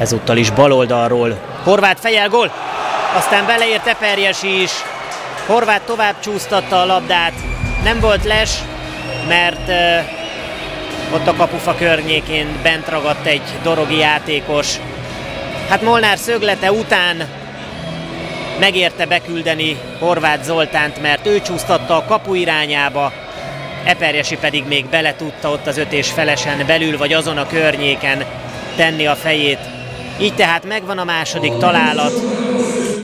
Ezúttal is baloldalról. Horváth fejel gól, aztán beleért Eperjesi is. Horváth tovább csúsztatta a labdát. Nem volt les, mert uh, ott a kapufa környékén bent ragadt egy dorogi játékos. Hát Molnár szöglete után megérte beküldeni Horváth Zoltánt, mert ő csúsztatta a kapu irányába, Eperjesi pedig még bele ott az öt és felesen belül, vagy azon a környéken tenni a fejét. Így tehát megvan a második találat,